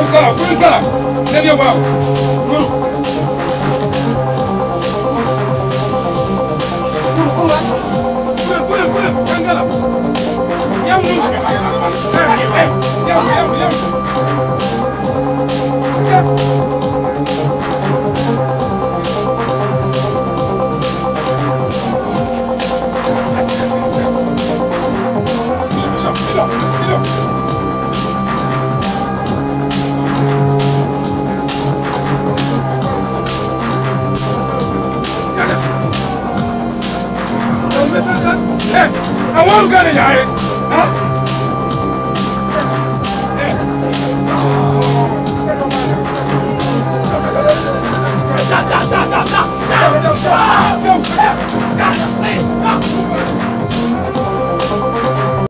물 가라 물 가라 내려봐 물 뿌려 뿌려 뿌려 강가라 야우 야우 야우 Hey, I won't get it, guys. Huh?